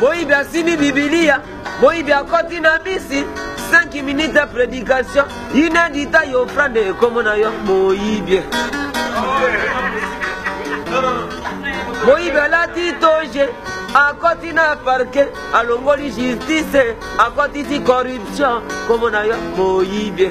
moyibi asimbi bibiliya moyibi akoti na bisi 5 minutes ya prédication inedita yo ofrande ekomo na yo moyibi moyibi alati toje akoti na parke alongoli justice akotisi corruption komo na yo moyibi